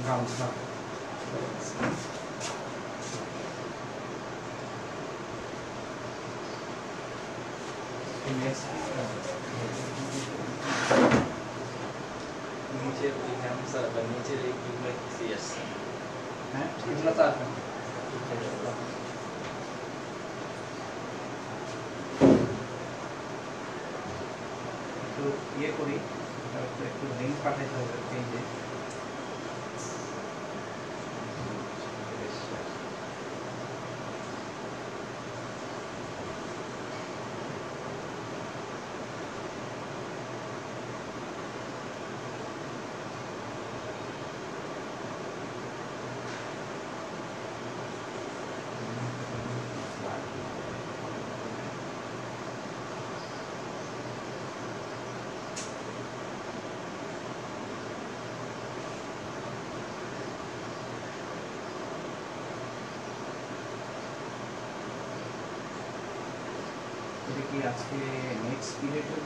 Gamsa. Yes. नीचे भी गामसा बनीचे लेकिन मैं सीएस हैं कितना था ये कोई ಲಿಂಕ್ ಪಾಠ আজকে নেক্সট পিরিয়ডে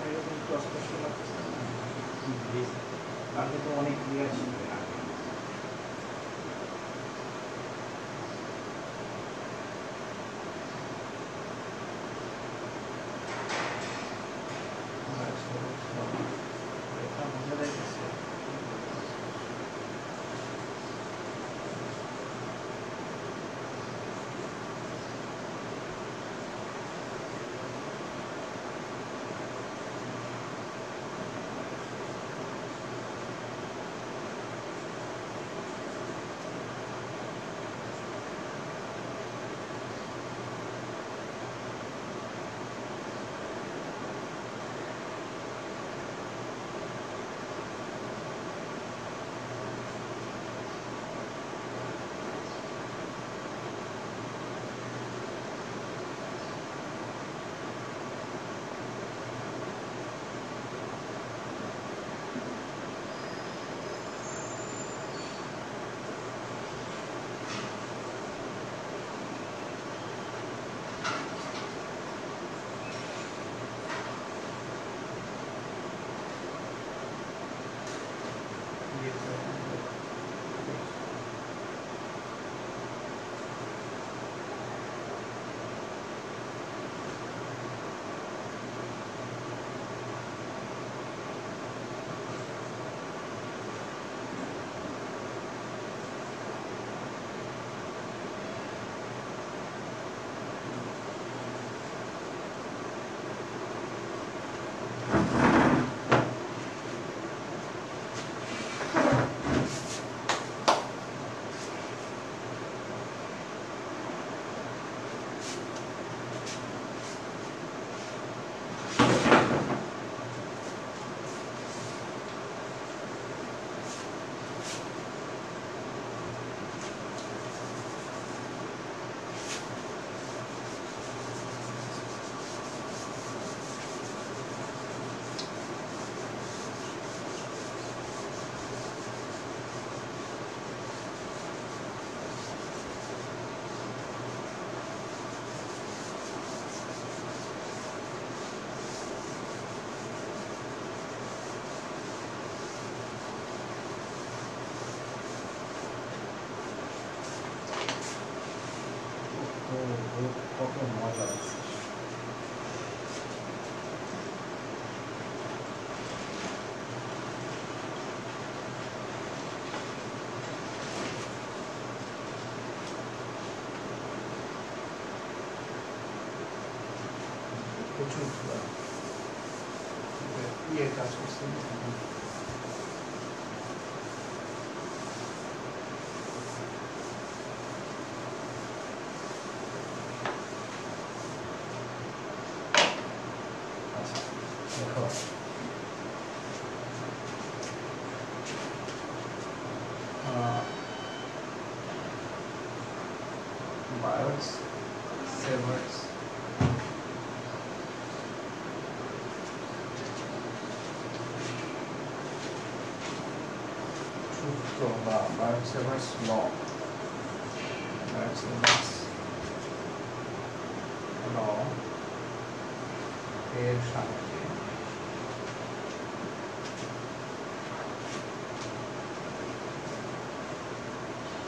Maximum law. Maximus law এর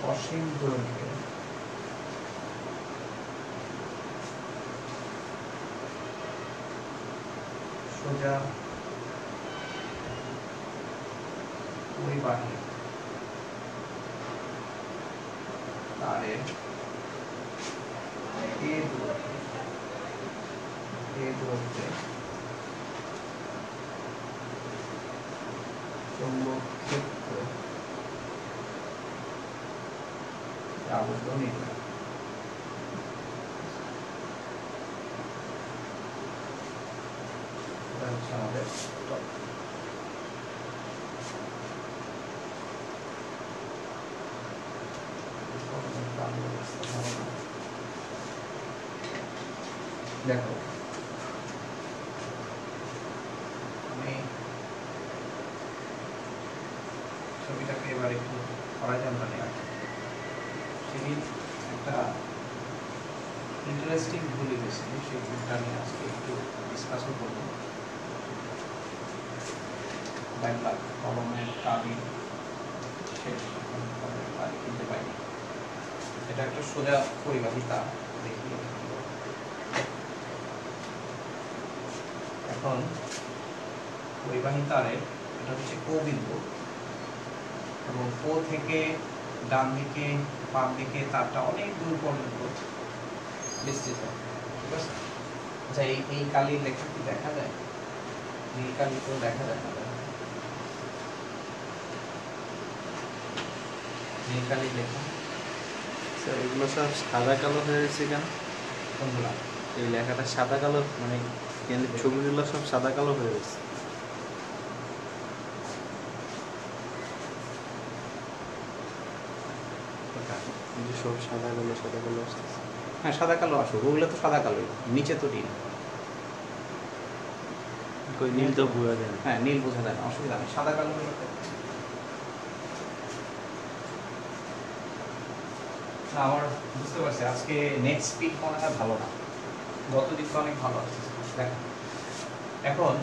Washing অসীম দৈর্ঘ্যে yeah. দেখো। আমি ছবিটাকে এবার একটু হরাইজন্টাল রাখি সেদিন একটা ইন্টারেস্টিং ভুল গেছিল সেই ভুলটা নিয়ে আজকে একটু ডিসকাসও করব। বাংলা কলমের কালি শেষ। পাইনি এটা একটা সোজা পরিবাহিতা দেখি এখন পরিবাহী তারের এটা হচ্ছে কো বিন্দু। এবং কো থেকে ডান দিকে বাম দিকে তারটা অনেক দূর পর্যন্ত বিস্তৃত। ঠিক আছে আচ্ছা এই এই কালির লেখা কি দেখা যায়? নীল কালি তো দেখা যায় না। নীল কালির লেখা। স্যার এগুলো সব সাদা কালো হয়ে গেছে কেন? কোনগুলা? এই লেখাটা সাদা কালো মানে ছবিগুলো সব সাদা কালো হয়ে গেছে কোনটা? এই সাদা কালো সাদা কালো আসতেছে। হ্যাঁ সাদা কালো আসুক ওগুলো তো সাদা কালোই নিচে তো নীল। নীল তো বোঝা যায় হ্যাঁ নীল বোঝা যায় অসুবিধা নেই সাদা কালো আমার বুঝতে পারছি আজকে নেট স্পিড মনে হয় ভালো না। গত তো অনেক ভালো আছে। দেখো এখন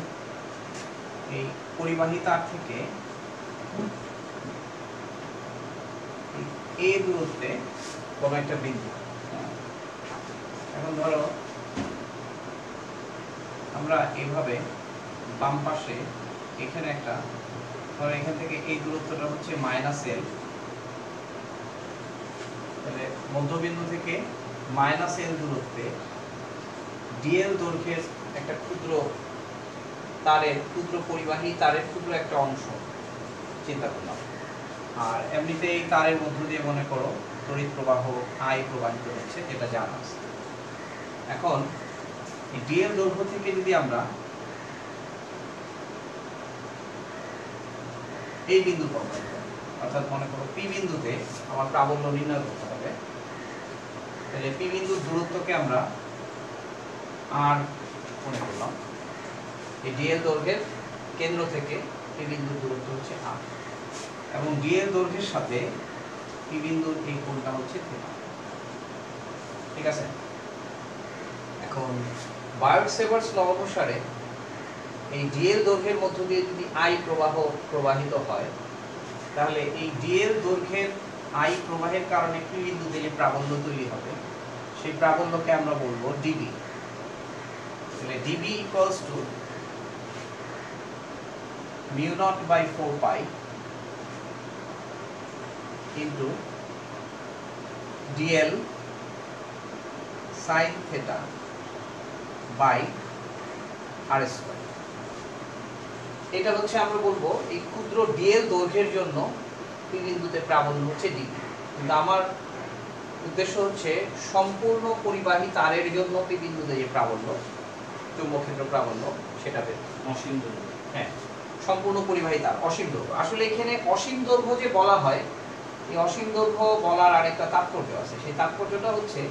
এই পরিবাহী তার থেকে এ দূরত্বে কোনো একটা বিন্দু। এখন ধরো, আমরা এইভাবে বাম পাশে এখানে একটা, ধরো এখান থেকে এই দূরত্বটা হচ্ছে মাইনাস এল তাহলে মধ্যবিন্দু থেকে মাইনাস এল দূরত্বে ডিএল দৈর্ঘ্যের একটা ক্ষুদ্র তারের, ক্ষুদ্র পরিবাহী তারের ক্ষুদ্র একটা অংশ, চিন্তা করলাম আর এমনিতে এই তারের মধ্য দিয়ে মনে করো তড়িৎ প্রবাহ আই প্রবাহিত হচ্ছে, এটা জানা আছে এখন ডিএল দৈর্ঘ্য থেকে যদি আমরা এই বিন্দু প্রবাহিত অর্থাৎ মনে করো পি বিন্দুতে আমার প্রাবল্য নির্ণয় করতে হবে, তাহলে পি বিন্দুর দূরত্বকে আমরা আর মনে করলাম। এই ডিএল দৈর্ঘ্যের কেন্দ্র থেকে পি বিন্দুর দূরত্ব হচ্ছে আর এবং ডিএল দৈর্ঘ্যের সাথে পি বিন্দুর এই কোণটা হচ্ছে থিটা ঠিক আছে? এখন বায়োট সেভার্স ল অনুসারে এই ডিএল দৈর্ঘ্যের মধ্য দিয়ে যদি আই প্রবাহ প্রবাহিত হয়, তাহলে এই ডিএল দৈর্ঘ্যের আই প্রবাহের কারণে পি বিন্দুতে যে প্রাবল্য তৈরি হবে? সেই প্রাবল্যকে আমরা বলব ডিবি তাহলে dB equals to mu naught by four pi into dl sine theta by r square এটা হচ্ছে আমরা বলব এই ক্ষুদ্র ডিএল দৈর্ঘ্যের জন্য পি বিন্দুতে প্রাবল্য হচ্ছে ডি কিন্তু আমার উদ্দেশ্য হচ্ছে সম্পূর্ণ পরিবাহী তারের জন্য পি বিন্দুতে যে প্রাবল্য চুম্বক ক্ষেত্র প্রাবল্য সেটা বের অসীম দূরত্ব। হ্যাঁ সম্পূর্ণ পরিবাহী তার অসীম দৈর্ঘ্য। আসলে এখানে অসীম দৈর্ঘ্য যে বলা হয় এই অসীম দৈর্ঘ্য বলার আরেকটা তাৎপর্য আছে। সেই তাৎপর্যটা হচ্ছে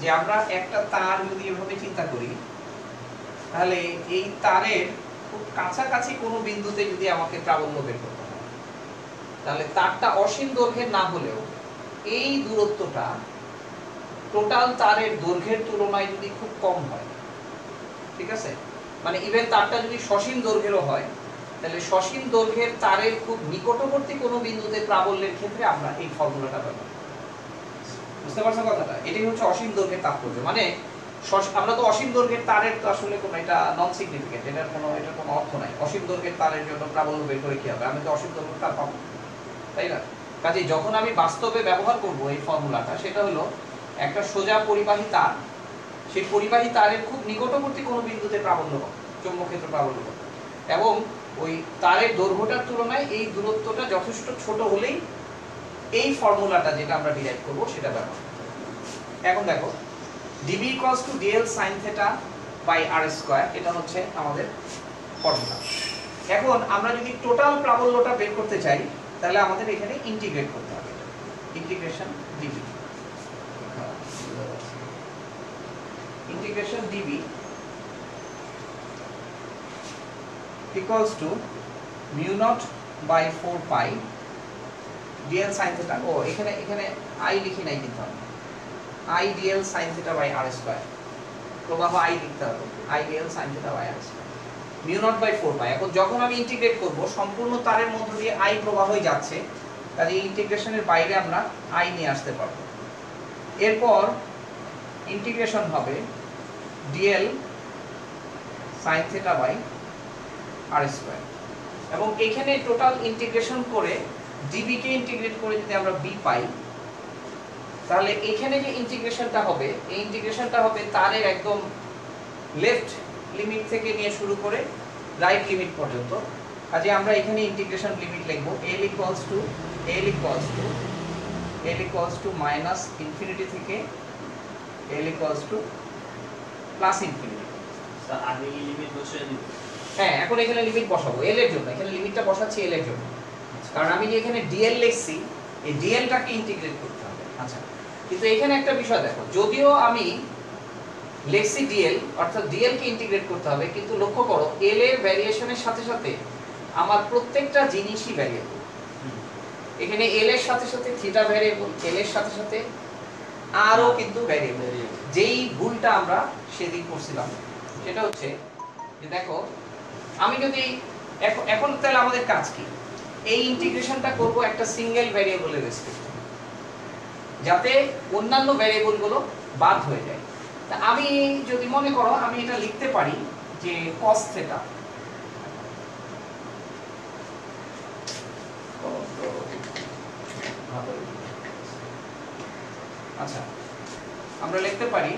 যে আমরা একটা তার যদি এভাবে চিন্তা করি, তাহলে এই তারের খুব কাছাকাছি কোনো বিন্দুতে যদি আমাকে প্রাবল্য বের করতে হয়, তাহলে তারটা অসীম দৈর্ঘ্যের না হলেও এই দূরত্বটা টোটাল তারের দৈর্ঘ্যের তুলনায় যদি খুব কম হয়, ঠিক আছে? মানে ইভেন তারটা যদি সসীম দৈর্ঘ্যেরও হয় তাহলে সসীম দৈর্ঘ্যের তারের খুব নিকটবর্তী কোনো বিন্দুতে প্রাবল্যের ক্ষেত্রে আমরা এই ফর্মুলাটা ব্যবহার। বুঝতে পারছ কথাটা? এটাই হচ্ছে অসীম দৈর্ঘ্যের তাৎপর্য। মানে আমরা তো অসীম দৈর্ঘ্যের তারের তো আসলে কোনো এটা নন সিগনিফিকেন্ট এটার কোনো এটার কোনো অর্থ নাই। অসীম দৈর্ঘ্যের তারের জন্য প্রাবল্য বের করে কি হবে? আমি তো অসীম দৈর্ঘ্যের তার পাবো। তাই না? কাজে যখন আমি বাস্তবে ব্যবহার করব এই ফর্মুলাটা, সেটা হলো একটা সোজা পরিবাহী তার। সেই পরিবাহী তারের খুব নিকটবর্তী কোনো বিন্দুতে প্রাবল্য কত চৌম্বক ক্ষেত্র প্রাবল্য কত এবং ওই তারের দৈর্ঘ্যটার তুলনায় এই দূরত্বটা যথেষ্ট ছোট হলেই এই ফর্মুলাটা যেটা আমরা ডিরাইভ করব সেটা ব্যবহার। এখন দেখো dB equals to dl sine theta by r square এটা হচ্ছে আমাদের ফর্মুলা এখন আমরা যদি টোটাল প্রাবল্যটা বের করতে চাই, তাহলে আমাদের এখানে ইন্টিগ্রেট করতে হবে। Integration dB integration dv equals to mu naught by 4 pi dl sin theta. ও এখানে এখানে i লিখি নাই কিন্তু i dl sin theta by r square প্রবাহ i লিখতে হবে। I dl sin theta by r square mu naught by 4 pi এখন যখন আমি ইন্টিগ্রেট করব, সম্পূর্ণ তারের মধ্য দিয়ে i প্রবাহই যাচ্ছে কাজে ইন্টিগ্রেশনের বাইরে আমরা i নিয়ে আসতে পারব। এরপর ইন্টিগ্রেশন হবে dl sin theta by r square. এবং এখানে টোটাল ইন্টিগ্রেশন করে db কে ইন্টিগ্রেট করে যদি আমরা b পাই, তাহলে এখানে যে ইন্টিগ্রেশনটা হবে, এই ইন্টিগ্রেশনটা হবে তারের একদম লেফট লিমিট থেকে নিয়ে শুরু করে রাইট লিমিট পর্যন্ত। কাজে আমরা এখানে ইন্টিগ্রেশন লিমিট লিখব, l equals to, l equals to, l equals to minus infinity থেকে l equals to plus infinity sir আগে লিমিট বসিয়ে দিব। হ্যাঁ এখন এখানে লিমিট বসাবো, l এর জন্য। এখানে লিমিটটা বসাচ্ছি l এর জন্য। কারণ আমি যে এখানে ডিএল লিখছি, এই ডিএলটাকে ইন্টিগ্রেট করতে হবে। আচ্ছা কিন্তু এখানে একটা বিষয় দেখো, যদিও আমি লিখছি ডিএল অর্থাৎ dl কে ইন্টিগ্রেট করতে হবে, কিন্তু লক্ষ্য করো এল এর ভ্যারিয়েশনের সাথে সাথে আমার প্রত্যেকটা জিনিসই ভ্যারিয়েবল এখানে l এর সাথে সাথে থিটা ভ্যারিয়েবল l এর সাথে সাথে আরও কিন্তু ভ্যারিয়েবল যেই ভুলটা আমরা সেদিন করছিলাম, সেটা হচ্ছে যে দেখো আমি যদি এখন তাহলে আমাদের কাজ কি? এই ইন্টিগ্রেশনটা করব একটা সিঙ্গেল ভ্যারিয়েবলের রেসপেক্টে যাতে অন্যান্য ভ্যারিয়েবলগুলো বাদ হয়ে যায়। তা আমি যদি মনে করো, আমি এটা লিখতে পারি যে cos থিটা আচ্ছা আমরা লিখতে পারি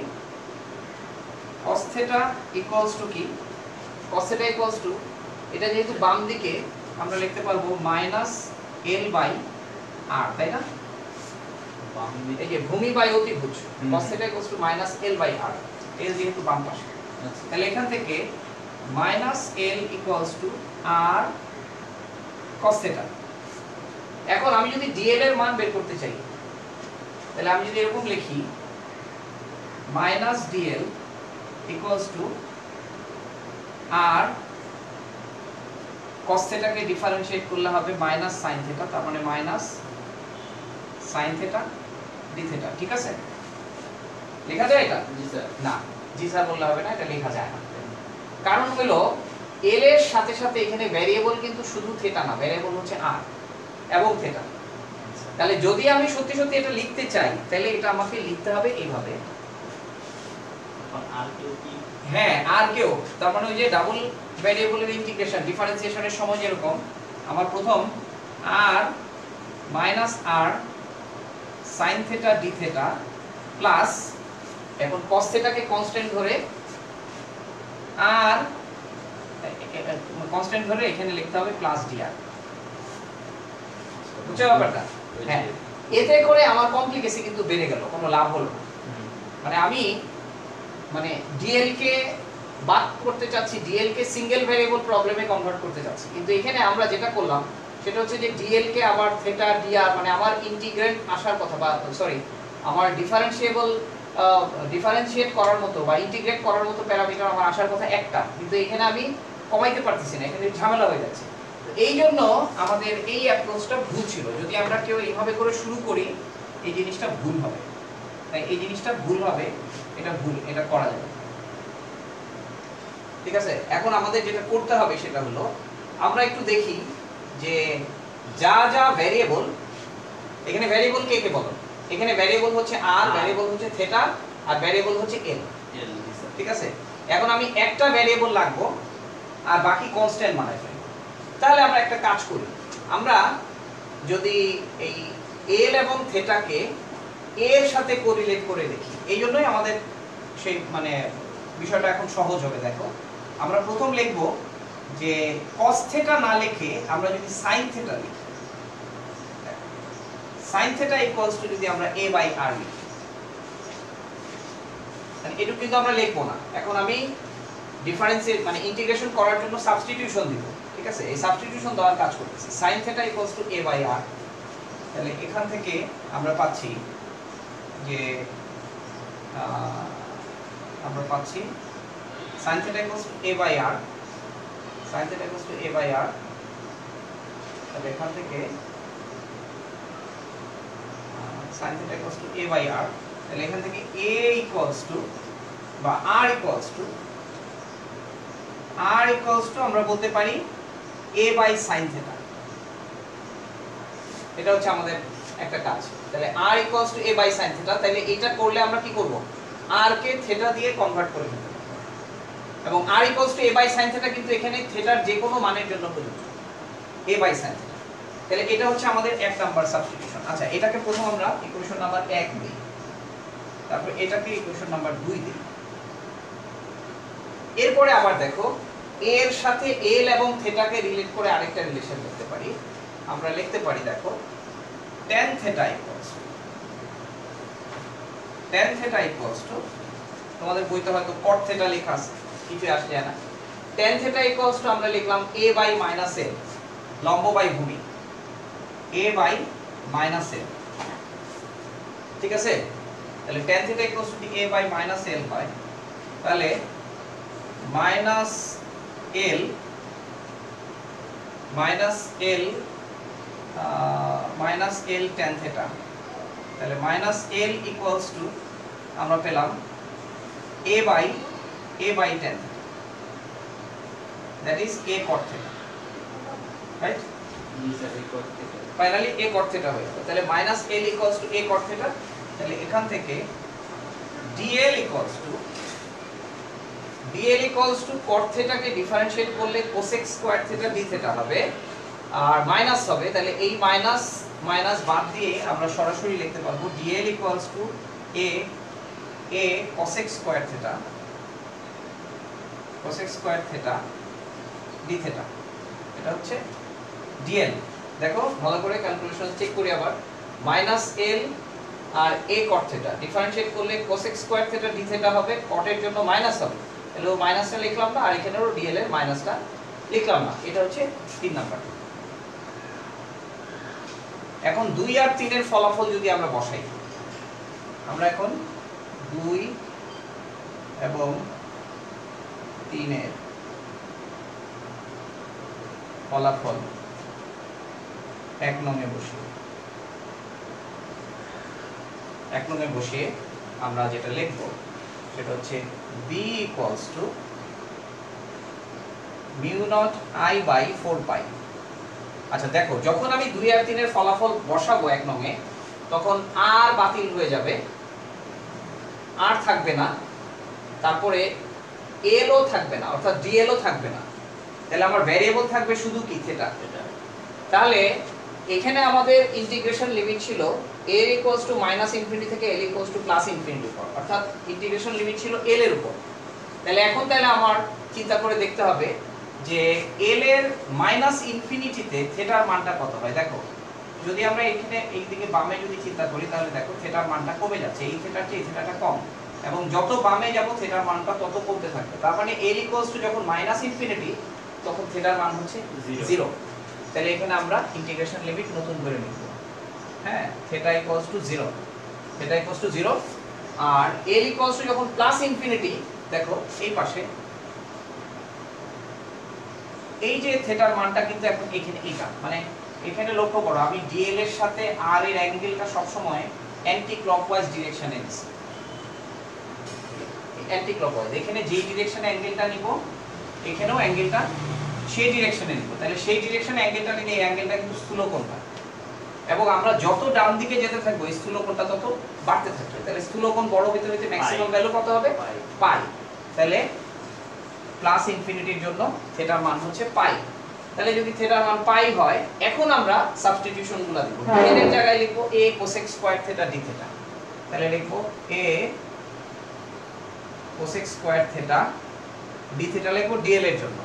cos theta equals to কি? Cos theta equals to এটা যেহেতু বাম দিকে আমরা লিখতে পারব মাইনাস এল বাই আর তাই না? এই যে ভূমি বাই অতিভুজ cos theta equals to minus l by r l যেহেতু বাম পাশে। আচ্ছা। তাহলে এখান থেকে minus l equals to r cos theta এখন আমি যদি ডিএল এর মান বের করতে চাই তাহলে আমি যদি এরকম লিখি minus dl equals to r cos theta কে ডিফারেনশিয়েট করলে হবে মাইনাস sin theta তার মানে minus sin theta d theta ঠিক আছে? লেখা যায় এটা? জি স্যার। না জি স্যার বললে হবে না এটা লেখা যায় না। কারণ হলো এল এর সাথে সাথে এখানে ভ্যারিয়েবল কিন্তু শুধু থেটা না ভ্যারিয়েবল হচ্ছে আর এবং থেটা তাহলে যদি আমি সত্যি সত্যি এটা লিখতে চাই তাহলে এটা আমাকে লিখতে হবে এইভাবে। আর কেউ কি হ্যাঁ আর কেউ। তার মানে ওই যে ডাবল ভ্যারিয়েবলের ইন্টিগ্রেশন ডিফারেন্সিয়েশনের সময় যেরকম আমার প্রথম আর minus r sine theta d theta plus এখন কস থেটাকে কনস্ট্যান্ট ধরে আর কনস্ট্যান্ট ধরে এখানে লিখতে হবে প্লাস ডি আর বুঝছ ব্যাপারটা হ্যাঁ। এতে করে আমার কমপ্লিকেসি কিন্তু বেড়ে গেল কোনো লাভ হলো মানে আমি মানে ডিএল কে বাদ করতে চাচ্ছি ডিএল কে সিঙ্গেল ভ্যারিয়েবল প্রবলেমে কনভার্ট করতে চাচ্ছি। কিন্তু এখানে আমরা যেটা করলাম, সেটা হচ্ছে যে ডিএল কে আবার থেটা ডিআর মানে আমার ইন্টিগ্রেট আসার কথা বা সরি আমার ডিফারেন্সিয়েবল ডিফারেন্সিয়েট করার মতো বা ইন্টিগ্রেট করার মতো প্যারামিটার আমার আসার কথা একটা। কিন্তু এখানে আমি কমাইতে পারতেছি না, এখানে ঝামেলা হয়ে যাচ্ছে। এই জন্য আমাদের এই অ্যাপ্রোচটা ভুল ছিল। যদি আমরা কেউ এইভাবে করে শুরু করি, এই জিনিসটা ভুল হবে। তাই এই জিনিসটা ভুল হবে। এটা ভুল এটা করা যাবে ঠিক আছে? এখন আমাদের যেটা করতে হবে সেটা হলো আমরা একটু দেখি যে যা যা ভ্যারিয়েবল এখানে ভ্যারিয়েবল কে কে বলো? এখানে ভ্যারিয়েবল হচ্ছে আর ভ্যারিয়েবল হচ্ছে থেটা আর ভ্যারিয়েবল হচ্ছে এল ঠিক আছে? এখন আমি একটা ভ্যারিয়েবল লাগবো আর বাকি কনস্ট্যান্ট বানাই ফেলব তাহলে আমরা একটা কাজ করি। আমরা যদি এই এল এবং থেটাকে এর সাথে কোরিলেট করে দেখি। এই জন্যই আমাদের সেই মানে বিষয়টা এখন সহজ হবে, দেখো। আমরা প্রথম লিখব যে cos থেটা না লিখে আমরা যদি sin থেটা লিখি sin থেটা ইকুয়ালস টু যদি আমরা a বাই r লিখি, তাহলে এটুকু কিন্তু আমরা লিখব না। এখন আমি ডিফারেন্সিয়েট মানে ইন্টিগ্রেশন করার জন্য সাবস্টিটিউশন দিব, ঠিক আছে? এই সাবস্টিটিউশন দেওয়ার কাজ করতেছি। sin theta equals to a by r, তাহলে এখান থেকে আমরা পাচ্ছি যে আমরা পাচ্ছি sin theta equals to a by r sin theta equals to a by r তাহলে এখান থেকে sin theta equals to a by r, তাহলে এখান থেকে a ইকুয়ালস টু বা r equals to r equals to আমরা বলতে পারি a বাই sin থিটা এটা হচ্ছে আমাদের একটা কাজ। তাহলে r equals to a by sin theta তাহলে এটা করলে আমরা কি করব? R কে থিটা দিয়ে কনভার্ট করে পারব এবং r equals to a by sin theta কিন্তু এখানে থিটার যে কোনো মানের জন্য প্রযোজ্য। A বাই sin থিটা তাহলে এটা হচ্ছে আমাদের এক নাম্বার সাবস্টিটিউশন আচ্ছা এটাকে প্রথম আমরা ইকুয়েশন নাম্বার 1 দিই। তারপর এটাকে ইকুয়েশন নাম্বার 2 দিই। এরপরে আবার দেখো এর সাথে এল এবং থেটাকে রিলেট করে আরেকটা রিলেশন লিখতে পারি। আমরা লিখতে পারি, দেখো tan theta equals to tan theta equals to তোমাদের বইতে হয়তো cot theta লেখা আছে কিছু আসে যায় না tan theta equals to আমরা লিখলাম a বাই মাইনাস l লম্ব বাই ভূমি a বাই মাইনাস l ঠিক আছে তাহলে tan theta equals to a by minus l হয় তাহলে minus l minus l minus l tan theta তাহলে মাইনাস এল ইকুয়ালস টু আমরা পেলাম a by a by tan that is a cot theta right finally a cot theta হয়ে তাহলে minus l equals to a cot theta তাহলে এখান থেকে dl equals to dl equals to cot থেটাকে differentiate করলে cosec square theta d theta হবে। আর minus হবে, তাহলে এই মাইনাস মাইনাস বাদ দিয়ে আমরা সরাসরি লিখতে পারব dl equals to a a cosec square theta cosec square theta d theta এটা হচ্ছে ডিএল দেখো, ভালো করে ক্যালকুলেশন চেক করি আবার। মাইনাস এল আর এ কট থেটা ডিফারেন্সিয়েট করলে cosec square theta d theta হবে কটের জন্য মাইনাস হবে। তাহলে মাইনাসটা লিখলাম না, আর এখানেও ডিএল এর মাইনাসটা লিখলাম না। এটা হচ্ছে তিন নাম্বার। এখন দুই আর তিনের ফলাফল যদি আমরা বসাই, আমরা এখন দুই এবং তিনের ফলাফল এক নঙে বসিয়ে, এক নঙে বসিয়ে আমরা যেটা লিখব সেটা হচ্ছে b equals to mu naught i by four pi আচ্ছা দেখো যখন আমি দুই আর তিনের ফলাফল বসাবো এক নঙে তখন আর বাতিল হয়ে যাবে আর থাকবে না তারপরে এলও থাকবে না অর্থাৎ ডিএলও থাকবে না। তাহলে আমার ভ্যারিয়েবল থাকবে শুধু কি? থেটা তাহলে এখানে আমাদের ইন্টিগ্রেশন লিমিট ছিল a equals to minus infinity থেকে l equals to plus infinity উপর অর্থাৎ ইন্টিগ্রেশন লিমিট ছিল l এর উপর। তাহলে এখন তাহলে আমার চিন্তা করে দেখতে হবে যে l এর মাইনাস ইনফিনিটিতে থিটার মানটা কত হয়? দেখো যদি আমরা এখানে এই দিকে বামে যদি চিন্তা করি তাহলে দেখো থিটার মানটা কমে যাচ্ছে। এই থিটার চেয়ে এই থিটাটা কম। এবং যত বামে যাব থিটার মানটা তত কমতে থাকবে। তার মানে l ইকুয়ালস টু যখন মাইনাস ইনফিনিটি তখন থিটার মান হচ্ছে. জিরো তাহলে এখানে আমরা ইন্টিগ্রেশন লিমিট নতুন করে নিব হ্যাঁ theta equals to zero theta equals to zero R l equals to যখন প্লাস ইনফিনিটি দেখো এই পাশে এই যে থিটার মানটা কিন্তু এখন এখানে এটা মানে এখানে লক্ষ্য করো আমি ডিএল এর সাথে আর এর অ্যাঙ্গেলটা সবসময় অ্যান্টি ক্লকওয়াইজ ডিরেকশনে নিচ্ছি অ্যান্টি ক্লকওয়াইজ এখানে যেই ডিরেকশনে অ্যাঙ্গেলটা নিব এখানেও অ্যাঙ্গেলটা সেই ডিরেকশনে নিব। তাহলে সেই ডিরেকশনে অ্যাঙ্গেলটা নিলে এই অ্যাঙ্গেলটা কিন্তু স্থূলকোণটা। এবং আমরা যত ডান দিকে যেতে থাকব এই স্থূলকোণটা তত বাড়তে থাকবে। তাহলে স্থূলকোণ বড় হতে হতে ম্যাক্সিমাম ভ্যালু কত হবে? পাই। তাহলে প্লাস ইনফিনিটির জন্য থিটার মান হচ্ছে পাই তাহলে যদি থিটার মান পাই হয় এখন আমরা সাবস্টিটিউশনগুলো দিব এর এর জায়গায় লিখব a cosec square theta d theta তাহলে লিখব a cosec square theta d theta লিখব dl এর জন্য।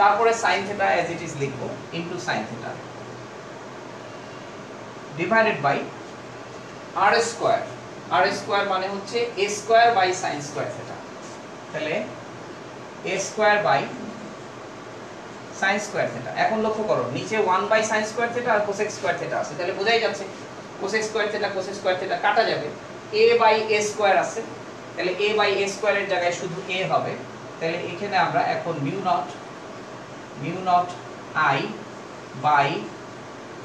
তারপরে sin theta as it is লিখব into sin theta divided by r square r square মানে হচ্ছে a square by sin square theta তাহলে a square by sin square theta এখন লক্ষ্য করো, নিচে 1 বাই sin স্কয়ার থিটা আর cosec স্কয়ার থিটা আছে। তাহলে বোঝাই যাচ্ছে cosec square theta cosec square theta কাটা যাবে। a বাই a স্কয়ার আছে। তাহলে a বাই a স্কয়ারের জায়গায় শুধু a হবে। তাহলে এখানে আমরা এখন mu naught mu naught i by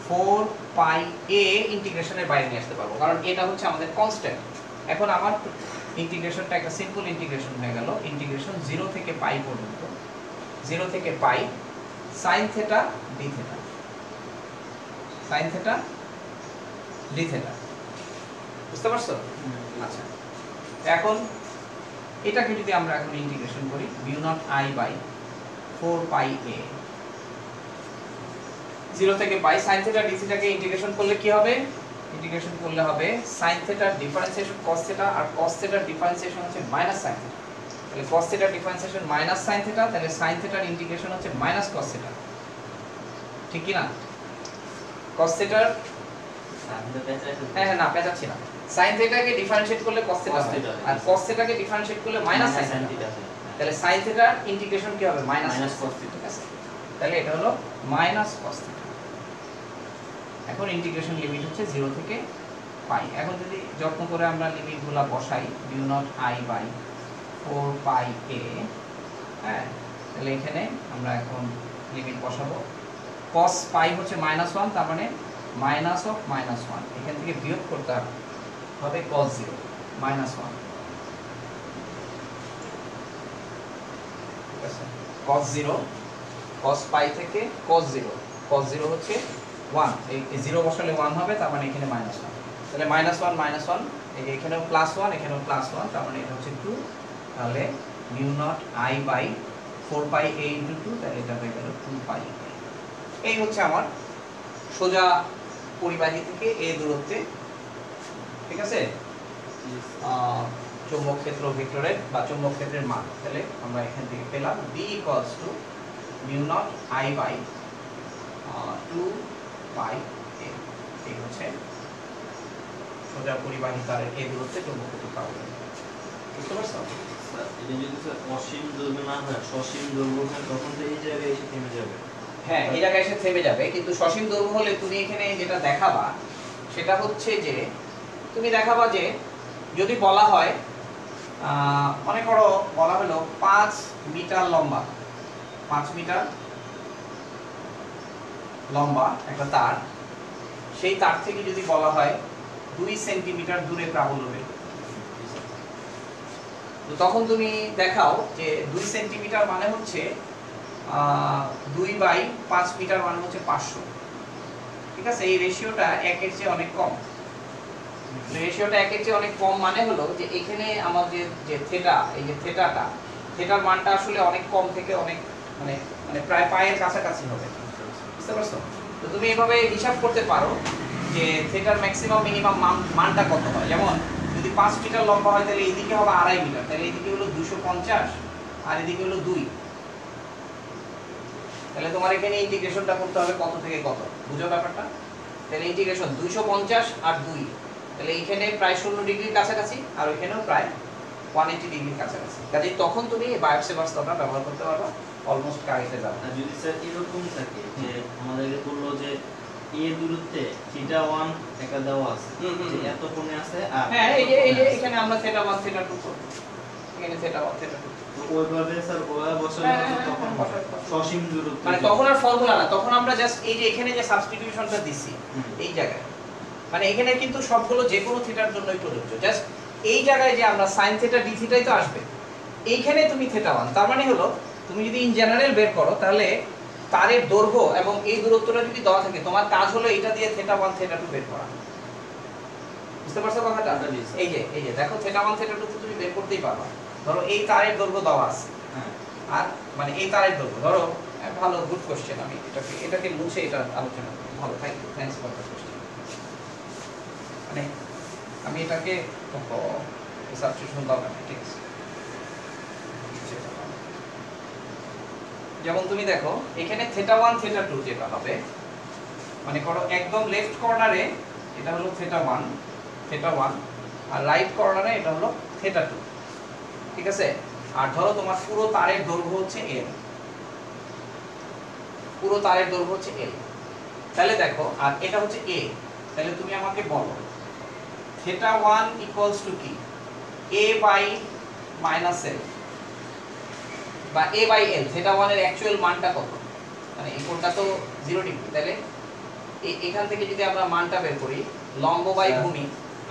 4 pi a ইন্টিগ্রেশনের বাইরে নিয়ে আসতে পারব। কারণ এটা হচ্ছে আমাদের কনস্ট্যান্ট এখন আমার ইন্টিগ্রেশনটা একটা সিম্পল ইন্টিগ্রেশন হয়ে গেল। ইন্টিগ্রেশন 0 থেকে পাই পর্যন্ত। 0 থেকে pi sin theta d theta sin theta d theta বুঝতে পারছ? আচ্ছা। এখন এটাকে যদি আমরা এখন ইন্টিগ্রেশন করি mu naught i by 4 pi a 0 থেকে পাই sin থিটা d থিটাকে ইন্টিগ্রেশন করলে কি হবে? ইন্টিগ্রেশন করলে হবে sin theta differentiation cos theta আর cos থিটার ডিফারেন্সিয়েশন হচ্ছে মাইনাস sin থিটা তাহলে cos থিটার ডিফারেন্সিয়েশন মাইনাস sin থিটা তাহলে sin থিটার ইন্টিগ্রেশন হচ্ছে মাইনাস cos থিটা ঠিক কি না? cos থিটার। হ্যাঁ হ্যাঁ না পেঁচাচ্ছি না। sin থিটাকে ডিফারেন্সিয়েট করলে cos থিটা। আর cos থিটাকে ডিফারেন্সিয়েট করলে মাইনাস sin থিটা তাহলে sin থিটার ইন্টিগ্রেশন কি হবে? মাইনাস cos থিটা তাহলে এটা হলো মাইনাস cos থিটা এখন ইন্টিগ্রেশন লিমিট হচ্ছে 0 থেকে পাই এখন যদি যত্ন করে আমরা লিমিটগুলো বসাই mu naught i by 4 pi a হ্যাঁ তাহলে এখানে আমরা এখন লিমিট বসাবো। cos পাই হচ্ছে মাইনাস ওয়ান তার মানে মাইনাস অফ মাইনাস ওয়ান এখান থেকে বিয়োগ করতে হবে cos zero minus one cos zero cos pi থেকে cos জিরো cos জিরো হচ্ছে ওয়ান এই জিরো বসালে ওয়ান হবে তার মানে এখানে মাইনাস ওয়ান তাহলে মাইনাস ওয়ান মাইনাস ওয়ান এখানেও প্লাস ওয়ান এখানেও প্লাস ওয়ান তার মানে এটা হচ্ছে টু তাহলে mu naught i by four pi a into two তাহলে এটা হয়ে গেল টু পাই এই হচ্ছে আমার সোজা পরিবাহী থেকে এ দূরত্বে ঠিক আছে? চৌম্বক ক্ষেত্র ভেক্টরের বা চৌম্বক ক্ষেত্রের মান। তাহলে আমরা এখান থেকে পেলাম b equals to mu naught i by two pi a এই হচ্ছে সোজা পরিবাহী তারের এ দূরত্বে চৌম্বক ক্ষেত্র পাবো বুঝতে পারছ? এটা যদি অসীম দৈর্ঘ্য না হয় সসীম দৈর্ঘ্য হয় তখন তো এই জায়গায় এসে থেমে যাবে। হ্যাঁ এই জায়গায় এসে থেমে যাবে কিন্তু সসীম দৈর্ঘ্য হলে তুমি এখানে যেটা দেখাবা সেটা হচ্ছে যে তুমি দেখাবা যে যদি বলা হয় আহ, মনে করো বলা হলো পাঁচ মিটার লম্বা পাঁচ মিটার লম্বা একটা তার। সেই তার থেকে যদি বলা হয়, দুই সেন্টিমিটার দূরে প্রাবল্য বের তো তখন তুমি দেখাও যে দুই সেন্টিমিটার মানে হচ্ছে দুই বাই পাঁচ মিটার মানে হচ্ছে পাঁচশো। ঠিক আছে? এই রেশিওটা একের চেয়ে অনেক কম। রেশিওটা একের চেয়ে অনেক কম মানে হলো যে এখানে আমাদের যে থেটা এই যে থেটাটা থেটার মানটা আসলে অনেক কম থেকে অনেক মানে মানে প্রায় পায়ের কাছাকাছি হবে। বুঝতে পারছ? তো তুমি এভাবে হিসাব করতে পারো যে ম্যাক্সিমাম মিনিমাম মানটা কত হয়? যেমন, যদি পাঁচ মিটার লম্বা হয়, তাহলে এইদিকে হবে আড়াই মিটার, তাহলে এইদিকে হলো দুশো পঞ্চাশ, আর এদিকে হলো দুই। তাহলে তোমার এখানে ইন্টিগ্রেশনটা করতে হবে কত থেকে কত? বুঝো ব্যাপারটা? তাহলে ইন্টিগ্রেশন দুইশো পঞ্চাশ আর দুই। তাহলে এইখানে প্রায় শূন্য ডিগ্রির কাছাকাছি, আর ওইখানেও প্রায় ওয়ান এইটি ডিগ্রির কাছাকাছি। কাজে তখন তুমি তোমরা ব্যবহার করতে পারবা। অলমোস্ট কারেক্টে যাবে। আর যদি স্যার এরকম থাকে যে আমাদেরকে বলল যে এ দূরত্বে থিটা ওয়ান একটা দেওয়া আছে যে এত কোণে আছে আর হ্যাঁ এই যে এই যে। এখানে আমরা থেটা ওয়ান থেটা টু এখানে থেটা ওয়ান থেটা টু। তো ওইভাবে স্যার ওয়া বসালে তখন বসাতে পারব। সসীম দূরত্ব মানে তখন আর ফর্মুলা না তখন আমরা জাস্ট এই যে এখানে যে সাবস্টিটিউশনটা দিছি এই জায়গায়। মানে এখানে কিন্তু সবগুলো যে কোনো থিটার জন্যই প্রযোজ্য। জাস্ট এই জায়গায় যে আমরা সাইন থিটা ডি থিটাই তো আসবে এইখানে তুমি থেটা ওয়ান তার মানে হলো তুমি যদি ইন জেনারেল বের করো তাহলে তারের দৈর্ঘ্য এবং এই দূরত্বটা যদি দেওয়া থাকে তোমার কাজ হলো এটা দিয়ে থেটা ওয়ান থেটা টু বের করা। বুঝতে পারছ কথাটা? এই যে এই যে দেখো থেটা ওয়ান থেটা টু তো তুমি বের করতেই পারবা। ধরো এই তারের দৈর্ঘ্য দেওয়া আছে হ্যাঁ। আর মানে এই তারের দৈর্ঘ্য ধরো ভালো গুড কোশ্চেন আমি। এটাকে এটাকে মুছে এটা আলোচনা ভালো thank you thanks for the question মানে আমি এটাকে সাবস্টিটিউশন নেই ঠিক আছে। যেমন তুমি দেখো, এখানে থেটা ওয়ান থেটা টু যেটা হবে মানে করো একদম লেফট কর্নারে এটা হলো থেটা ওয়ান থেটা ওয়ান আর রাইট কর্নারে এটা হলো থেটা টু ঠিক আছে? আর ধরো তোমার পুরো তারের দৈর্ঘ্য হচ্ছে এল পুরো তারের দৈর্ঘ্য হচ্ছে এল তাহলে দেখো, আর এটা হচ্ছে এ তাহলে তুমি আমাকে বলো থেটা ওয়ান ইকুয়ালস টু কি? এ বাই মাইনাস এল বা এ বাই এল থেটা ওয়ানের অ্যাকচুয়াল মানটা কত? মানে এই কোণটা তো জিরো ডিগ্রি তাহলে এখান থেকে যদি আমরা মানটা বের করি লম্ব বাই ভূমি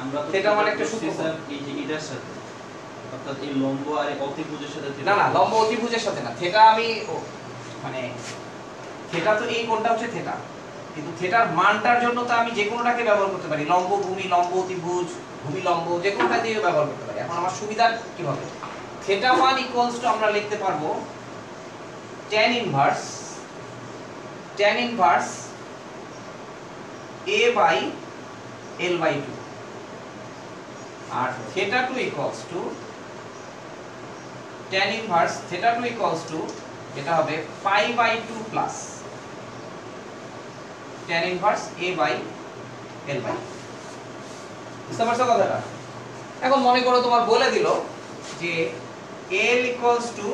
আমরা সেটা আমার একটা সূত্র। স্যার এই যে এটার সাথে অর্থাৎ এই লম্ব আর অতিভুজের সাথে না না লম্ব অতিভুজের সাথে না থেটা আমি মানে থেটা তো এই কোণটা হচ্ছে থেটা কিন্তু থেটার মানটার জন্য তো আমি যে কোনোটাকে ব্যবহার করতে পারি লম্ব ভূমি লম্ব অতিভুজ ভূমি লম্ব যে কোনোটা দিয়ে ব্যবহার করতে পারি। এখন আমার সুবিধা কি হবে? থেটা ওয়ান ইকুয়ালস টু আমরা লিখতে পারব tan inverse tan inverse a by l by 2 R theta 2 equals to tan inverse theta 2 equals to যেটা হবে pi by 2 plus tan inverse a by l by বুঝতে পারছ কথাটা? এখন মনে করো তোমার বলে দিল যে l ইকুয়ালস টু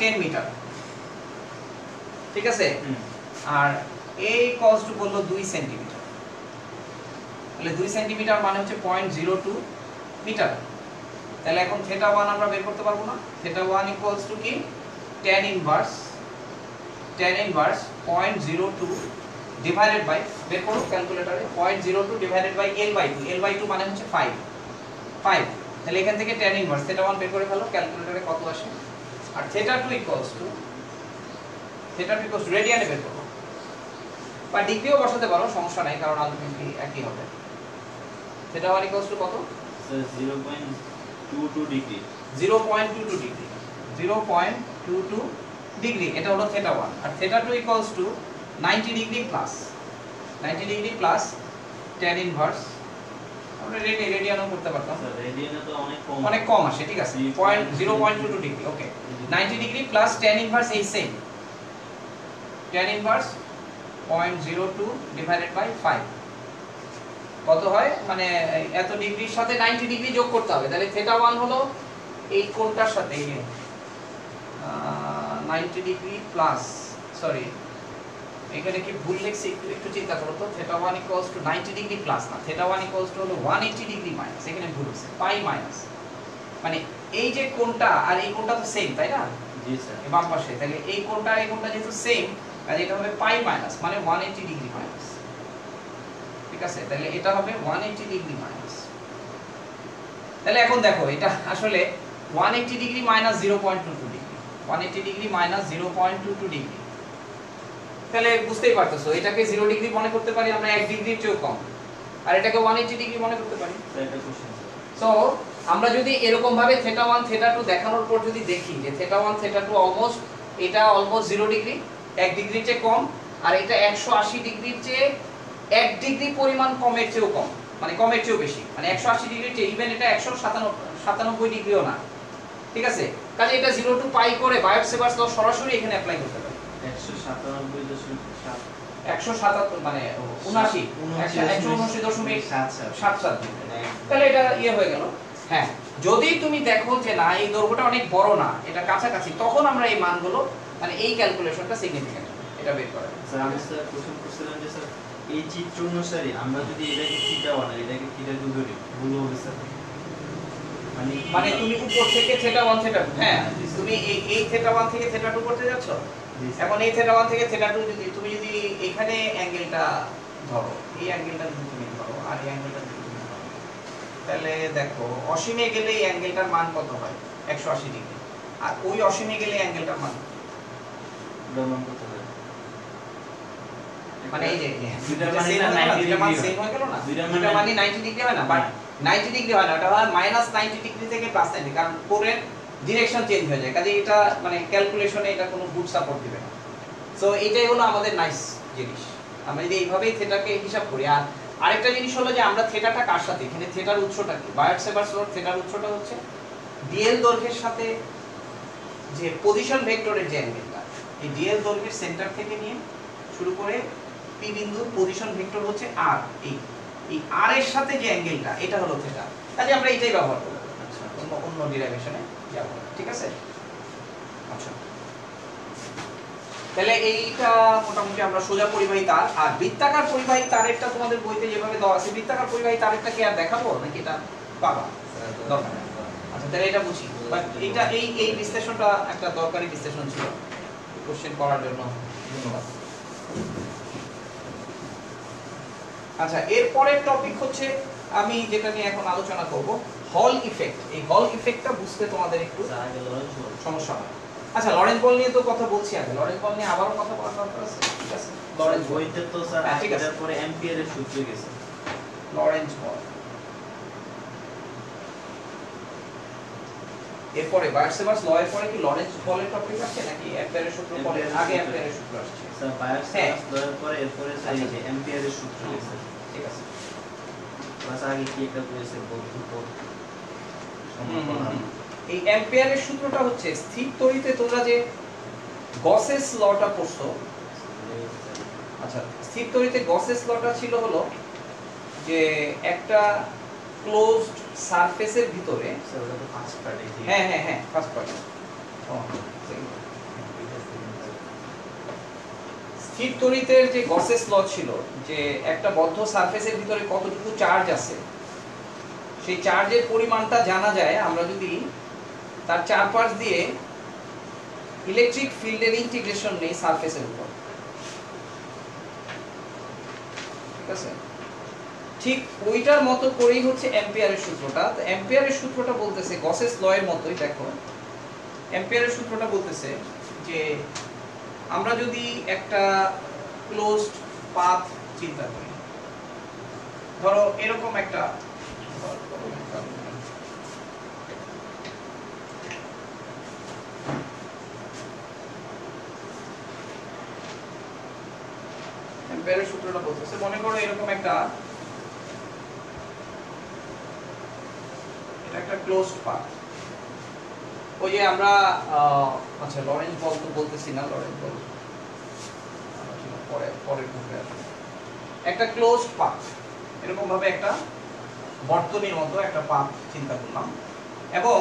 10 মিটার ঠিক আছে? আর a ইকুয়ালস টু বলল 2 সেন্টিমিটার তাহলে 2 সেন্টিমিটার মানে হচ্ছে 0.02 মিটার তাহলে এখন থেটা 1 আমরা বের করতে পারব না। থেটা 1 ইকুয়ালস টু কি? tan inverse tan inverse 0.02 divided by বের করো ক্যালকুলেটরে 0.02 divided by l by 2 l by 2 মানে হচ্ছে 5 5 তাহলে এখান থেকে tan ইনভার্স থেটা 1 বের করে ফেলো ক্যালকুলেটরে কত আসে? আর theta 2 equals to theta 2 equals রেডিয়ানে বের করো। বা ডিগ্রিও বসাতে পারো সমস্যা নাই কারণ আলটিমেটলি একই হবে। থেটা 1 ইকুয়ালস টু কত? স্যার 0.22 ডিগ্রি 0.22 ডিগ্রি 0.22 ডিগ্রি এটা হলো theta 1 R theta 2 equals to 90 degree plus 90 degree plus tan inverse আমরা রেডি রেডিয়ানও করতে পারতাম। স্যার রেডিয়ানে তো অনেক কম। অনেক কম আসে ঠিক আছে। Point 0.22 degree okay 90 degree plus tan inverse এই same tan inverse 0.02 divided by 5 কত হয়? মানে এত ডিগ্রির সাথে 90 ডিগ্রি যোগ করতে হবে। তাহলে থিটা 1 হলো এই কোণটার সাথে। এই 90 ডিগ্রি প্লাস সরি এখানে কি ভুল লিখছি? একটু একটু চিন্তা করো তো। Theta 1 equals to 90 degree plus না। থিটা 1 ইকুয়ালস টু হলো 180 ডিগ্রি মাইনাস এখানে ভুল হচ্ছে। পাই মাইনাস মানে এই যে কোণটা আর এই কোণটা তো সেম তাই না? জি স্যার এই বাম পাশে। তাহলে এই কোণটা আর এই কোণটা যেহেতু সেম কাজে এটা হবে পাই মাইনাস মানে 180 ডিগ্রি মাইনাস ঠিক আছে? তাহলে এটা হবে 180 ডিগ্রি মাইনাস তাহলে এখন দেখো এটা আসলে 180 degree minus 0.22 degree 180 degree minus 0.22 degree তাহলে বুঝতেই পারতেছো এটাকে 0 ডিগ্রি মনে করতে পারি আমরা 1 ডিগ্রির চেয়েও কম। আর এটাকে 180 ডিগ্রি মনে করতে পারি। সো আমরা যদি এরকম ভাবে থেটা 1 থেটা 2 দেখানোর পর যদি দেখি যে থেটা 1 থেটা 2 অলমোস্ট এটা অলমোস্ট 0 ডিগ্রি 1 ডিগ্রির চেয়ে কম আর এটা 180 ডিগ্রির চেয়ে 1 ডিগ্রি পরিমাণ কমের চেয়েও কম মানে কমের চেয়েও বেশি। মানে 180 ডিগ্রির চেয়ে ইভেন এটা 197 ডিগ্রিও না। ঠিক আছে? কাজে এটা 0 টু পাই করে বায়োট সেভার্স ল সরাসরি এখানে অ্যাপ্লাই করতে পারি। 197.7 177 মানে 79 179 দশমিক সাত সাত। সাত সাত তাহলে এটা ইয়ে হয়ে গেল। হ্যাঁ। যদি তুমি দেখো যে না এই দৈর্ঘ্যটা অনেক বড় না এটা কাছাকাছি তখন আমরা এই মানগুলো মানে এই ক্যালকুলেশনটা সিগনিফিকেন্ট এটা বের করা স্যার আমি স্যার কোশ্চেন করছিলাম যে স্যার এই চিত্র অনুসারে আমরা যদি এটাকে থিটা বানাই এটাকে থিটা টু ধরি ভুল হবে স্যার। মানে মানে তুমি উপর থেকে থেটা 1 থেটা 2 হ্যাঁ তুমি এই এই থেটা 1 থেকে থেটা 2 করতে যাচ্ছ। এখন এই থেটা 1 থেকে থেটা 2 যদি তুমি যদি এখানে অ্যাঙ্গেলটা ধরো এই অ্যাঙ্গেলটা যদি তুমি ধরো আর এই অ্যাঙ্গেলটা যদি তুমি ধরো তাহলে দেখো অসীমে গেলে এই অ্যাঙ্গেলটার মান কত হয়? 180 ডিগ্রি। আর ওই অসীমে গেলে অ্যাঙ্গেলটার মান করতে হবে মানে এই যে দুইটার মানে না, হয়ে গেল না? 90 দুইটা মান degree same হয়ে গেল না? দুইটার দুইটা মানে- 90 ডিগ্রি হয় না বাট 90 ডিগ্রি হয় না ওটা হয় মাইনাস 90 ডিগ্রি থেকে প্লাস 90 কারণ কোরের ডিরেকশন চেঞ্জ হয়ে যায়। কাজে এটা মানে ক্যালকুলেশনে এটা কোনো গুড সাপোর্ট দিবে না। সো এটাই হলো আমাদের নাইস জিনিস। আমরা যদি এইভাবেই থেটাকে হিসাব করি, আর আরেকটা জিনিস হলো যে আমরা থিটাটা কার সাথে? এখানে থিটার উৎসটা কি? বায়ার সেভার্স রোড থিটার উৎসটা হচ্ছে ডিএল দৈর্ঘ্যের সাথে যে পজিশন ভেক্টরের যে অ্যাঙ্গেলটা এই ডিএল দৈর্ঘ্যের সেন্টার থেকে নিয়ে শুরু করে পি বিন্দুর পজিশন ভেক্টর হচ্ছে আর এই এই আর এর সাথে যে অ্যাঙ্গেলটা এটা হলো থিটা কাজে আমরা এটাই ব্যবহার করব। আচ্ছা অন্য অন্য ডিরাইভেশনে যাব। ঠিক আছে? আচ্ছা। তাহলে এইটা মোটামুটি আমরা সোজা পরিবাহী তার। আর বৃত্তাকার পরিবাহী তারেরটা তোমাদের বইতে যেভাবে দেওয়া আছে, বৃত্তাকার পরিবাহী তারেরটা কি আর দেখাবো, নাকি এটা পাবা? দরকার আচ্ছা তাহলে এটা বুঝি। বাট এইটা এই এই বিশ্লেষণটা একটা দরকারি বিশ্লেষণ ছিল। কোশ্চেন করার জন্য ধন্যবাদ। আচ্ছা এরপরের টপিক হচ্ছে, আমি যেটা নিয়ে এখন আলোচনা করব হল ইফেক্ট এই হল ইফেক্টটা বুঝতে তোমাদের একটু সমস্যা হয় আচ্ছা লরেন্স বল নিয়ে তো কথা বলছি আগে লরেন্স বল নিয়ে আবারও কথা বলার দরকার আছে ঠিক আছে লরেন্স বইতে তো স্যার হ্যাঁ, ঠিক আছে। পরে অ্যাম্পিয়ারের সূত্র গেছে লরেন্স বল এরপরে বায়ারসেভার্স ল এর পরে কি লরেন্স বলের টপিক আছে নাকি অ্যাম্পিয়ারের সূত্র পরে আগে। অ্যাম্পিয়ারের সূত্র আসছে স্যার বায়ার হ্যাঁ। দেওয়ার পরে এরপরে স্যার এই আচ্ছা। যে অ্যাম্পিয়ারের সূত্র গেছে ঠিক আছে বাস আগে কি একটা হুম, হুম। এই অ্যাম্পিয়ারের সূত্রটা হচ্ছে, স্থির তড়িতে তোমরা যে গসেস লটা পড়ছো আচ্ছা স্থির তড়িতে গসেস লটা ছিল হলো যে একটা ক্লোজড সারফেসের ভিতরে হ্যাঁ হ্যাঁ হ্যাঁ ফার্স্ট পার্ট স্থির তড়িতের যে গসেস ল ছিল, যে একটা বদ্ধ সারফেসের ভিতরে কতটুকু চার্জ আছে সেই চার্জের পরিমাণটা জানা যায়, আমরা যদি তার চারপাশ দিয়ে ইলেকট্রিক ফিল্ডের ইন্টিগ্রেশন নেই সারফেসের উপর। ঠিক আছে? ঠিক ওইটার মতো করেই হচ্ছে অ্যাম্পিয়ারের সূত্রটা। তো অ্যাম্পিয়ারের সূত্রটা বলতেছে গসেস ল এর মতোই, দেখো। অ্যাম্পিয়ারের সূত্রটা বলতেছে যে আমরা যদি একটা ক্লোজড পাথ চিন্তা করি, ধরো এরকম একটা অ্যাম্পিয়ারের সূত্রটা বলতেছে। মনে করো এরকম একটা এটা একটা ক্লোজড পাথ ওই যে আমরা আচ্ছা লরেন্স বল তো বলতেছি না লরেন্স বল পরে, পরের গ্রুপে আসবে একটা ক্লোজড পাথ এরকম ভাবে একটা বর্তনীর মতো একটা পাথ চিন্তা করলাম। এবং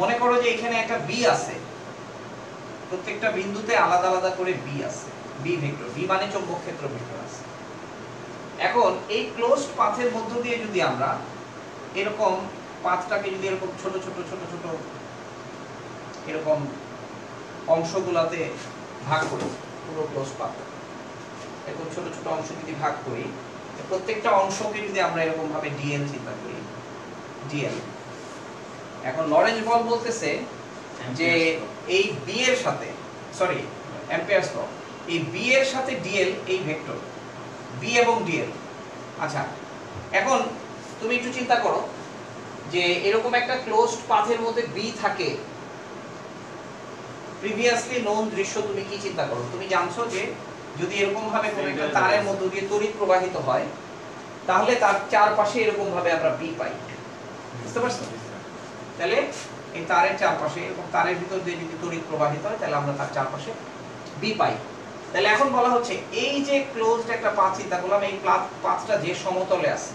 মনে করো যে এখানে একটা বি আছে। প্রত্যেকটা বিন্দুতে আলাদা আলাদা করে বি আছে। বি ভেক্টর বি মানে চৌম্বক ক্ষেত্র ভেক্টর আছে। এখন এই ক্লোজড পাথের মধ্য দিয়ে যদি আমরা এরকম পাথটাকে যদি এরকম ছোট ছোট ছোট ছোট এরকম অংশগুলাতে ভাগ করি পুরো ক্লোজ পাথ। এরকম ছোট ছোট অংশ যদি ভাগ করি প্রত্যেকটা অংশকে যদি আমরা এরকম ভাবে ডিএল চিন্তা করি ডিএল এখন লরেন্স বল বলতেছে যে এই বি এর সাথে সরি অ্যাম্পিয়ারস ল এই বি এর সাথে ডিএল এই ভেক্টর বি এবং ডিএল আচ্ছা এখন তুমি একটু চিন্তা করো যে এরকম একটা ক্লোজড পাথের মধ্যে বি থাকে প্রিভিয়াসলি নোন দৃশ্য তুমি কি চিন্তা করো? তুমি জানছো যে যদি এরকম ভাবে কোনো একটা তারের মধ্য দিয়ে তড়িৎ প্রবাহিত হয় তাহলে তার চারপাশে এরকম ভাবে আমরা বি পাই। বুঝতে পারছ? তাহলে এই তারের চারপাশে এবং তারের ভিতর দিয়ে যদি তড়িৎ প্রবাহিত হয় তাহলে আমরা তার চারপাশে বি পাই। তাহলে এখন বলা হচ্ছে এই যে ক্লোজড একটা পাথ চিন্তা করলাম এই পাথটা যে সমতলে আছে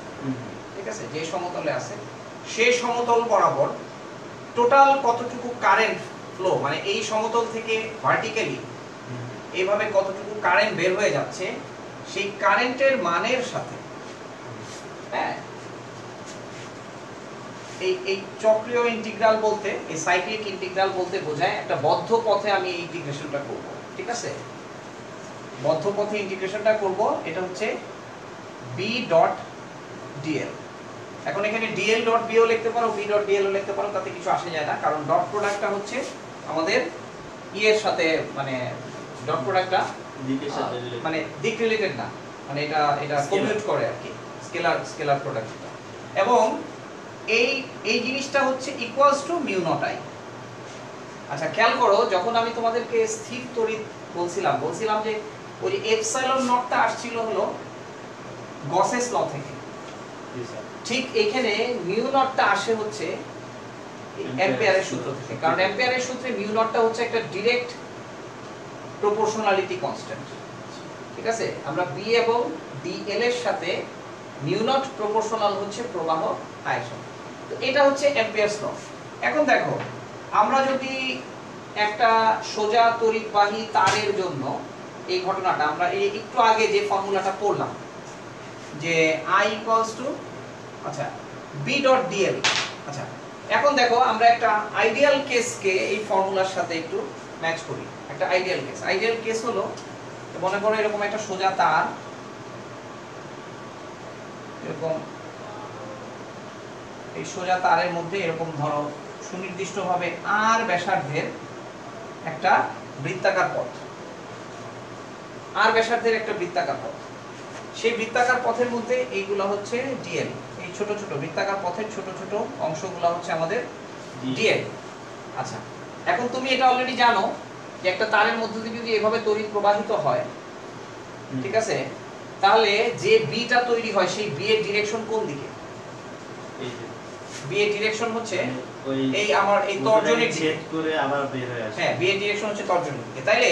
ঠিক আছে? যে সমতলে আছে সে সমতল বরাবর টোটাল কতটুকু কারেন্ট ফ্লো মানে এই সমতল থেকে ভার্টিক্যালি এইভাবে কতটুকু কারেন্ট বের হয়ে যাচ্ছে সেই কারেন্টের মানের সাথে হ্যাঁ? এই এই চক্রীয় ইন্টিগ্রাল বলতে এই সাইক্লিক ইন্টিগ্রাল বলতে বোঝায় একটা বদ্ধ পথে আমি এই ইন্টিগ্রেশনটা করব ঠিক আছে? বদ্ধ পথে ইন্টিগ্রেশনটা করব এটা হচ্ছে বি ডট ডিএল এখন এখানে ডিএল ডট বিও লিখতে পারো বি ডট ডিএল লিখতে পারো তাতে কিছু আসে যায় না কারণ ডট প্রোডাক্টটা হচ্ছে আমাদের ইয়ের সাথে মানে ডট প্রোডাক্টটা দিকের সাথে relate। মানে দিক রিলেটেড না মানে এটা এটা কমিউট করে আর কি স্কেলার স্কেলার প্রোডাক্ট এবং এই এই জিনিসটা হচ্ছে equals to mu naught i আচ্ছা খেয়াল করো যখন আমি তোমাদেরকে স্থির তড়িৎ বলছিলাম বলছিলাম যে ওই এপসাইলন নটটা আসছিল হলো গসেস ল থেকে। ঠিক এখানে মিউ নটটা আসে হচ্ছে অ্যাম্পিয়ারের সূত্র থেকে। কারণ অ্যাম্পিয়ারের সূত্রে মিউ নটটা হচ্ছে একটা ডিরেক্ট প্রপোর্শনালিটি কনস্ট্যান্ট ঠিক আছে? আমরা বি এবং ডিএল এর সাথে মিউ নট প্রপোর্শনাল হচ্ছে প্রবাহ আয়তন তো এটা হচ্ছে অ্যাম্পিয়ারস ল এখন দেখো আমরা যদি একটা সোজা তড়িৎবাহী তারের জন্য এই ঘটনাটা, আমরা এই একটু আগে যে ফর্মুলাটা পড়লাম, যে আই ইকুয়ালস টু আচ্ছা বি ডট ডিএল আচ্ছা এখন দেখো আমরা একটা আইডিয়াল কেসকে এই ফর্মুলার সাথে একটু ম্যাচ করি, একটা আইডিয়াল কেস আইডিয়াল কেস হলো, মনে করো এরকম একটা সোজা তার, এরকম, এই সোজা তারের মধ্যে এরকম ধরো সুনির্দিষ্টভাবে আর ব্যাসার্ধের একটা বৃত্তাকার পথ। আর ব্যাসার্ধের একটা বৃত্তাকার পথ। সেই বৃত্তাকার পথের মধ্যে এইগুলো হচ্ছে ডিএল এই ছোট ছোট বৃত্তাকার পথের ছোট ছোট অংশগুলো হচ্ছে আমাদের ডিএল আচ্ছা এখন তুমি এটা অলরেডি জানো যে একটা তারের মধ্যে দিয়ে যদি এভাবে তড়িৎ প্রবাহিত হয় ঠিক আছে? তাহলে যে বিটা তৈরি হয় সেই বি এর ডিরেকশন কোন দিকে? বি এর ডিরেকশন হচ্ছে এই আমার এই তর্জনের দিকে। ছেদ করে আবার বের হয়ে আসে। হ্যাঁ বি এর ডিরেকশন হচ্ছে তর্জনের দিকে। তাইলে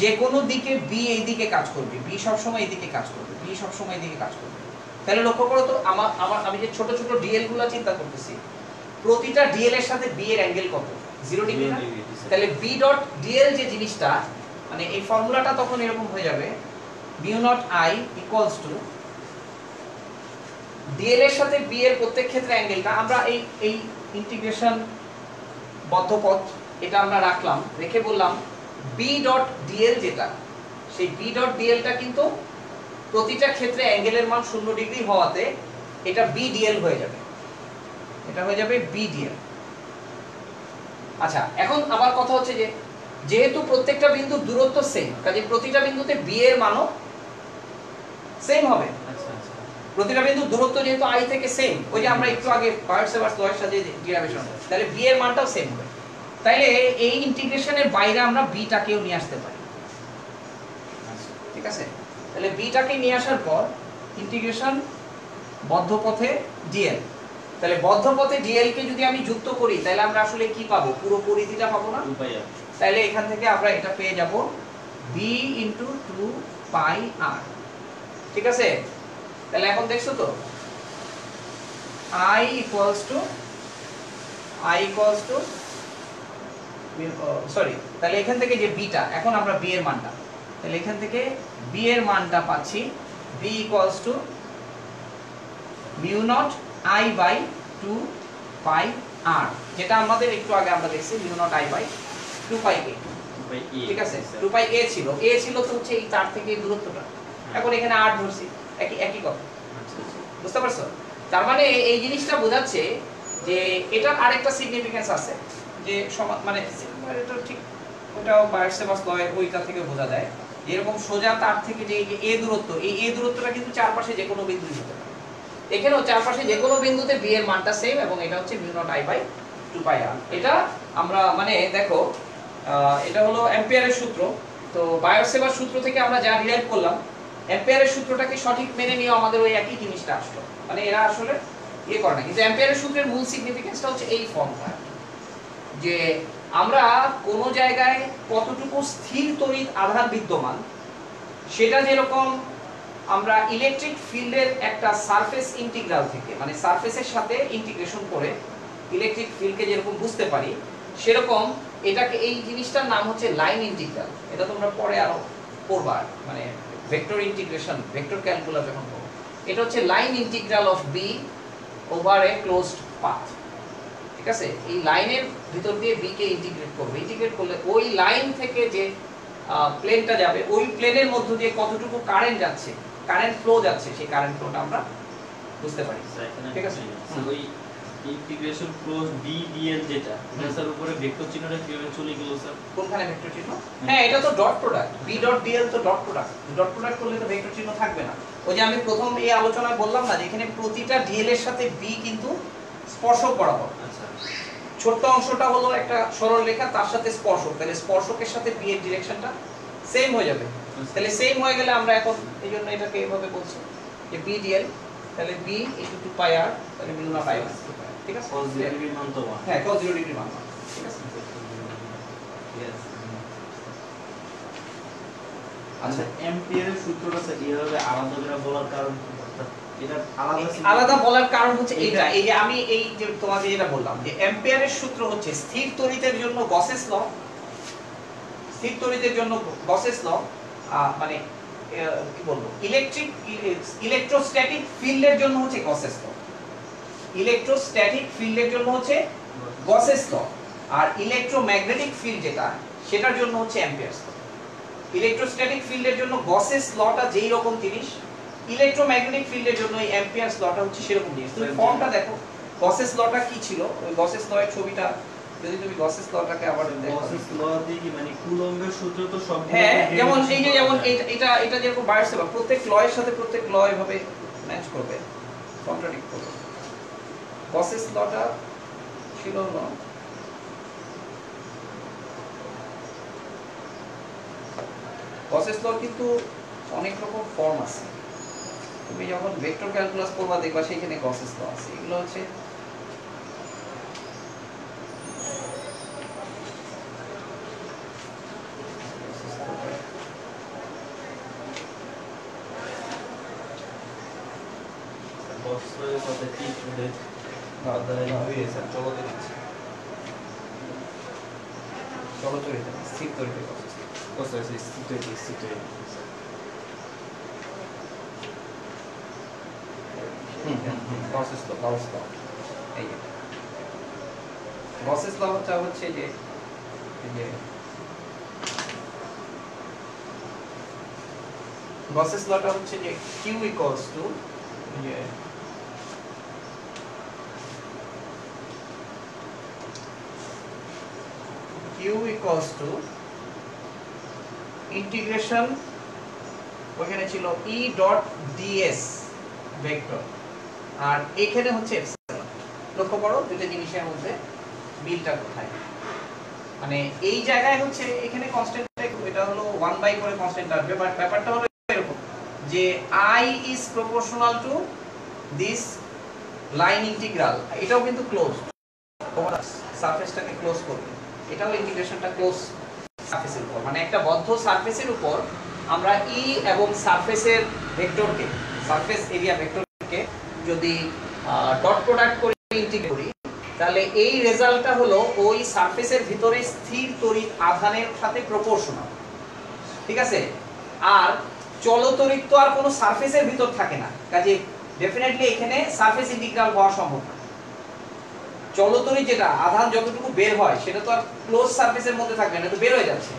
যে কোনো দিকে বি এই দিকে কাজ করবে বি সব সময় এই দিকে কাজ করবে বি সব সময় এই দিকে কাজ করবে। তাহলে লক্ষ্য করো তো আমার আমার আমি যে ছোট ছোট ডিএলগুলো চিন্তা করতেছি প্রতিটা ডিএল এর সাথে বি এর অ্যাঙ্গেল কত? জিরো ডিগ্রি না? তাহলে বি ডট ডিএল যে জিনিসটা মানে এই ফর্মুলাটা তখন এরকম হয়ে যাবে mu naught i equals to dl এর সাথে বি এর প্রত্যেক ক্ষেত্রে অ্যাঙ্গেলটা আমরা এই এই ইন্টিগ্রেশন বদ্ধপথ এটা আমরা রাখলাম রেখে বললাম বি ডট ডিএল যেটা সেই বি ডট ডিএলটা কিন্তু প্রতিটা ক্ষেত্রে অ্যাঙ্গেলের মান শূন্য ডিগ্রি হওয়াতে এটা ডিএল হয়ে যাবে। এটা হয়ে যাবে ডিএল আচ্ছা এখন আবার কথা হচ্ছে যে যেহেতু প্রত্যেকটা বিন্দু দূরত্ব সেম কাজে প্রতিটা বিন্দুতে বি এর মানও সেম হবে। আচ্ছা আচ্ছা। প্রতিটা বিন্দু দূরত্ব যেহেতু আই থেকে সেম ওই যে আমরা একটু আগে পার্টস বায়োসেভার্স লয়ের সাথে ডিরাইভেশন তাহলে বি এর মানটাও সেম হবে। তাইলে এই ইন্টিগ্রেশনের বাইরে আমরা বিটাকেও নিয়ে আসতে পারি। ঠিক আছে? তাহলে বিটাকে নিয়ে আসার পর ইন্টিগ্রেশন বদ্ধপথে ডিএল তাহলে বদ্ধপথে ডিএল কে যদি আমি যুক্ত করি তাহলে আমরা আসলে কি পাবো? পুরো পরিধিটা পাবো না? তাহলে এখান থেকে আমরা এটা পেয়ে যাব বি ইন্টু টু পাই আর ঠিক আছে? তাহলে এখন দেখছ তো? I equals to i equals to sorry তাহলে এখান থেকে যে বিটা এখন আমরা বি এর মানটা। তাহলে এখান থেকে বি এর মানটা পাচ্ছি b equals to mu naught i by two pi আর যেটা আমাদের একটু আগে আমরা দেখছি mu naught i by two pi a ঠিক আছে? টু পাই এ ছিল। এ ছিল তো হচ্ছে এই তার থেকে দূরত্বটা। এখন এখানে আট ধরছি একই একই কথা। আচ্ছা আচ্ছা। বুঝতে পারছ? তার মানে এই জিনিসটা বোঝাচ্ছে যে এটার আরেকটা সিগনিফিকেন্স আছে। যে মানে এটা ঠিক ওটাও বায়োসেবাস লয় ওইটা থেকে বোঝা যায়। এরকম সোজা তার থেকে যে এ দূরত্ব, এই এ দূরত্বটা কিন্তু চারপাশে যে কোনো বিন্দু হতে পারে। এখানেও চারপাশে যে কোনো বিন্দুতে বি এর মানটা সেম এবং এটা হচ্ছে mu naught i by two pi আর এটা আমরা মানে দেখো এটা হলো অ্যাম্পিয়ারের সূত্র। তো বায়োসেবার সূত্র থেকে আমরা যা ডিরাইভ করলাম, অ্যাম্পিয়ারের সূত্রটাকে সঠিক মেনে নিয়ে আমাদের ওই একই জিনিসটা আসলো। মানে এরা আসলে ইয়ে করে না। কিন্তু অ্যাম্পিয়ারের সূত্রের মূল সিগনিফিকেন্সটা হচ্ছে এই ফর্মটা যে আমরা কোন জায়গায় কতটুকু স্থির তড়িৎ আধার বিদ্যমান, সেটা যেরকম আমরা ইলেকট্রিক ফিল্ডের একটা সারফেস ইন্টিগ্রাল থেকে মানে সারফেসের সাথে ইন্টিগ্রেশন করে ইলেকট্রিক ফিল্ডকে যেরকম বুঝতে পারি, সেরকম এটাকে এই জিনিসটার নাম হচ্ছে লাইন ইন্টিগ্রাল এটা তোমরা পরে আরও পড়বা মানে ভেক্টর ইন্টিগ্রেশন ভেক্টর ক্যালকুলাস যখন পড়ো এটা হচ্ছে line integral of b over a closed path ঠিক আছে এই লাইনের ভিতর দিয়ে বি কে ইন্টিগ্রেট করবে। ইন্টিগ্রেট করলে ওই লাইন থেকে যে প্লেনটা যাবে ওই প্লেনের মধ্য দিয়ে কতটুকু কারেন্ট যাচ্ছে কারেন্ট ফ্লো যাচ্ছে সেই কারেন্ট ফ্লোটা আমরা বুঝতে পারি। ঠিক আছে। ওই ইন্টিগ্রেশন ক্লোজ বি ডিএল যেটা স্যার উপরে ভেক্টর চিহ্নটা কীভাবে চলে গেল স্যার? কোনখানে ভেক্টর চিহ্ন? হ্যাঁ এটা তো dot product b dot dl তো ডট প্রোডাক্ট ডট প্রোডাক্ট করলে তো ভেক্টর চিহ্ন থাকবে না। ওই যে আমি প্রথম এই আলোচনায় বললাম না যে এখানে প্রতিটা ডিএল এর সাথে বি কিন্তু স্পর্শক বরাবর ছোট্ট অংশটা হলো একটা সরল রেখা তার সাথে স্পর্শক। তাহলে স্পর্শকের সাথে বি এর ডিরেকশনটা সেম হয়ে যাবে। তাহলে সেম হয়ে গেলে আমরা এখন এই জন্য এটাকে এভাবে বলছি যে বি ডিএল তাহলে বি ইন্টু টু পাই আর তাহলে মিল না পাই ঠিক আছে? Cos zero degree মান তো হ্যাঁ cos 0 ডিগ্রি মান। ঠিক আছে. আচ্ছা। আচ্ছা সূত্রটা স্যার এইভাবে আলাদা করে বলার কারণ আলাদা বলার কারণ হচ্ছে এইটা। এই যে আমি এই যে তোমাকে যেটা বললাম যে অ্যাম্পিয়ারের সূত্র হচ্ছে স্থির তড়িতের জন্য গসেস ল স্থির তড়িতের জন্য গসেস ল মানে কি বলব ইলেকট্রিক ইলেকট্রোস্ট্যাটিক ফিল্ডের জন্য হচ্ছে গসেস ল ইলেকট্রোস্ট্যাটিক ফিল্ডের জন্য হচ্ছে গসেস ল আর ইলেকট্রোম্যাগনেটিক ফিল্ড যেটা সেটার জন্য হচ্ছে অ্যাম্পিয়ার্স ল ইলেকট্রোস্ট্যাটিক ফিল্ডের জন্য গসেস লটা যেই রকম জিনিস ইলেকট্রোম্যাগনেটিক ফিল্ডের জন্য এই অ্যাম্পিয়ার্স লটা হচ্ছে সেরকম জিনিস। তুমি ফর্মটা দেখো গসেস লটা কি ছিল? ওই গসেস লয়ের ছবিটা যদি তুমি গসেস লটাকে আবার দেখো। Gauss's law দিয়ে কি মানে কুলম্বের সূত্র তো সব হ্যাঁ যেমন এই যে যেমন এটা এটা যেরকম বাড়ছে বা প্রত্যেক লয়ের সাথে প্রত্যেক ল এভাবে ম্যাচ করবে। কন্ট্রাডিক্ট করবে। গসেস লটা ছিল হলো গসেস ল কিন্তু অনেক রকম ফর্ম আছে। তুমি যখন ভেক্টর ক্যালকুলাস করবা দেখবা সেখানে গসেস ল আছে। এগুলো হচ্ছে চলো চলো চরিত্র স্থির তরিতে। হচ্ছে যে লটা হচ্ছে যে q to q to integration ওখানে ছিল ই ডট ডিএস ভেক্টর আর এখানে হচ্ছে লক্ষ্য করো দুটো জিনিসের মধ্যে মিলটা কোথায়? মানে এই জায়গায় হচ্ছে এখানে কনস্ট্যান্ট এটা হলো 1 বাই করে কনস্ট্যান্ট আসবে বাট ব্যাপারটা হলো এরকম যে i is proportional to this line integral এটাও কিন্তু ক্লোজ সারফেসটাকে ক্লোজ করবে। এটাও ইন্টিগ্রেশনটা ক্লোজ সারফেসের উপর। মানে একটা বদ্ধ সারফেসের উপর আমরা ই এবং সারফেসের ভেক্টরকে সারফেস এরিয়া ভেক্টরকে যদি ডট প্রোডাক্ট করে ইন্টিগ্রেট করি, তাহলে এই রেজাল্টটা হলো ওই সারফেসের ভিতরে স্থির তড়িৎ আধানের সাথে প্রপোর্শনাল ঠিক আছে? আর চলতড়িৎ তো আর কোনো সারফেসের ভিতর থাকে না। কাজে ডেফিনেটলি এখানে সারফেস ইন্টিগ্রাল হওয়া সম্ভব না। চলতড়িৎ যেটা, আধান যতটুকু বের হয়, সেটা তো আর ক্লোজ সারফেসের মধ্যে থাকবে না, তো বের হয়ে যাচ্ছে।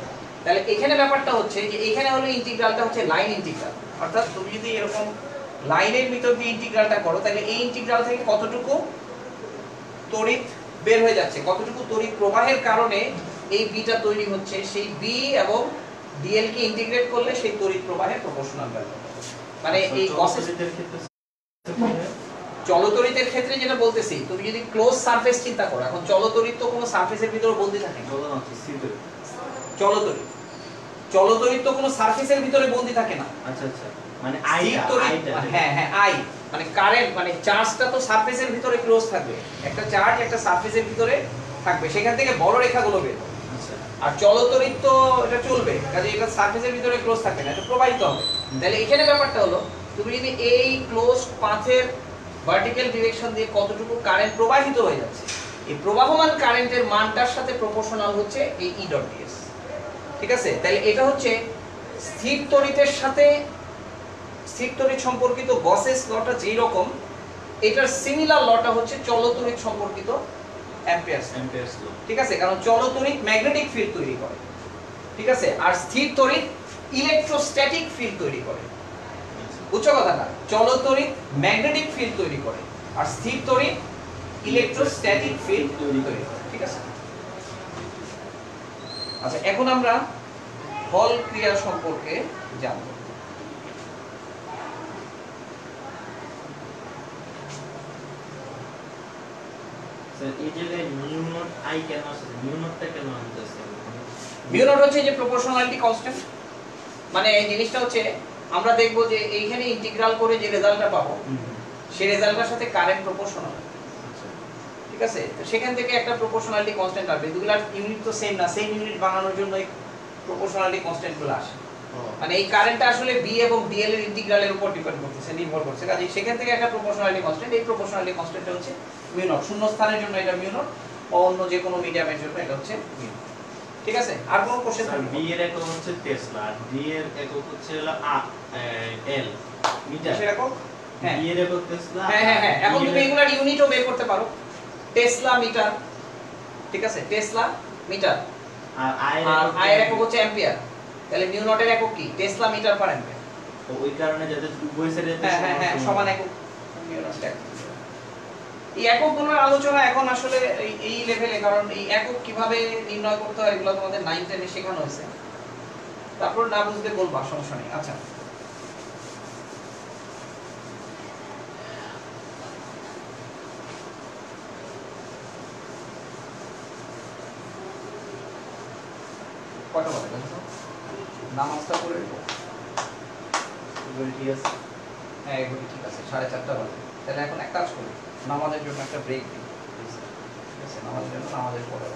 তাহলে এখানে ব্যাপারটা হচ্ছে যে, এখানে হলো ইন্টিগ্রালটা হচ্ছে লাইন ইন্টিগ্রাল অর্থাৎ তুমি যদি এরকম লাইনের ভিতর দিয়ে ইন্টিগ্রালটা করো তাহলে এই ইন্টিগ্রাল থেকে কতটুকু তড়িৎ বের হয়ে যাচ্ছে কতটুকু তড়িৎ প্রবাহের কারণে এই বিটা তৈরি হচ্ছে সেই বি এবং ডিএল কে ইন্টিগ্রেট করলে সেই তড়িৎ প্রবাহের প্রপোর্শনাল ভ্যালু মানে এই গসেস চলচিত্রের ক্ষেত্রে যেটা বলতেছি তুমি যদি ক্লোজ সারফেস চিন্তা করো এখন চলতড়িৎ তো কোনো সারফেসের ভিতরে বলতে থাকে। না চলতড়িৎ তো কোনো সারফেসের ভিতরে বন্দি থাকে না। আচ্ছা আচ্ছা। মানে আইটা হ্যাঁ হ্যাঁ আই মানে কারেন্ট মানে চার্জটা তো সারফেসের ভিতরে ক্লোজ থাকবে। একটা চার্জ একটা সারফেসের ভিতরে থাকবে। সেখান থেকে বড় রেখাগুলো বের আচ্ছা। আর চলতড়িৎ তো এটা চলবে। কাজে এটা সারফেসের ভিতরে ক্লোজ থাকবে না এটা প্রবাহিত হবে। তাহলে এখানে ব্যাপারটা হলো তুমি যদি এই ক্লোজ পাথের ভার্টিক্যাল ডিরেকশন দিয়ে কতটুকু কারেন্ট প্রবাহিত হয়ে যাচ্ছে এই প্রবাহমান কারেন্টের মানটার সাথে প্রপোর্শনাল হচ্ছে এই ই ডট ডিএস ঠিক আছে? তাহলে এটা হচ্ছে স্থির তড়িতের সাথে স্থির তড়িৎ সম্পর্কিত গসেস লটা যেই রকম এটার সিমিলার লটা হচ্ছে চলতড়িৎ সম্পর্কিত অ্যাম্পিয়ার্স অ্যাম্পিয়ারস ল ঠিক আছে? কারণ চলতড়িৎ ম্যাগনেটিক ফিল্ড তৈরি করে। ঠিক আছে? আর স্থির তড়িৎ ইলেকট্রোস্ট্যাটিক ফিল্ড তৈরি করে। বুঝছ কথা না চলতড়িৎ ম্যাগনেটিক ফিল্ড তৈরি করে। আর স্থির তড়িৎ ইলেকট্রোস্ট্যাটিক ফিল্ড তৈরি করে। ঠিক আছে? আচ্ছা এখন আমরা ফল ক্রিয়া সম্পর্কে জানব। হচ্ছে যে প্রপোর্শনালিটি কনস্ট্যান্ট মানে জিনিসটা হচ্ছে আমরা দেখব যে এইখানে ইন্টিগ্রাল করে যে রেজাল্টটা পাবো সেই রেজাল্টটার সাথে কারেন্ট প্রপোর্শনাল ঠিক আছে? তো সেখান থেকে একটা প্রপোর্শনালিটি কনস্ট্যান্ট আসবে। দুগুলার ইউনিট তো সেম না সেম ইউনিট বানানোর জন্য এই প্রপোর্শনালিটি কনস্ট্যান্টগুলো আসে। মানে এই কারেন্টটা আসলে বি এবং ডিএল এর ইন্টিগ্রালের উপর ডিপেন্ড করতেছে নির্ভর করছে। কাজে সেখান থেকে একটা প্রপোর্শনালিটি কনস্ট্যান্ট এই প্রপোর্শনালিটি কনস্ট্যান্টটা হচ্ছে মিউ নট শূন্য স্থানের জন্য এটা মিউ নট বা অন্য যে কোনো মিডিয়ামের জন্য এটা হচ্ছে মিউ ঠিক আছে? আর কোনো কোশ্চেন স্যার বি এর একক হচ্ছে টেসলা আর ডি এর একক হচ্ছে হলো এল মিটার। সেরকম? হ্যাঁ। বি এর একক টেসলা হ্যাঁ হ্যাঁ হ্যাঁ। এখন তুমি এগুলার ইউনিটও বের করতে পারো। টেসলা মিটার ঠিক আছে? টেসলা মিটার আর আই এর একক আয়ের একক হচ্ছে অ্যাম্পিয়ার তাহলে মিউ নটের একক কি? টেসলা মিটার পার অ্যাম্পিয়ার তো ওই কারণে যাতে উভয় সাইডে হ্যাঁ হ্যাঁ হ্যাঁ সমান একক। নট একক। এই এককগুলোর আলোচনা এখন আসলে এই- এই লেভেলে কারণ এই একক কীভাবে নির্ণয় করতে হয় এগুলো তোমাদের নাইন টেনে শেখানো হয়েছে। তারপর না বুঝলে বলবা সমস্যা নেই। আচ্ছা কটা বাজে দেখো তো? নামাজটা করে নেব। ঠিক আছে। হ্যাঁ এগুলি ঠিক আছে সাড়ে চারটা বাজে। তাহলে এখন এক কাজ করি নামাজের জন্য একটা ব্রেক দিই। ঠিক আছে নামাজের জন্য নামাজের পরে।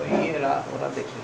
ওই এরা ওরা দেখে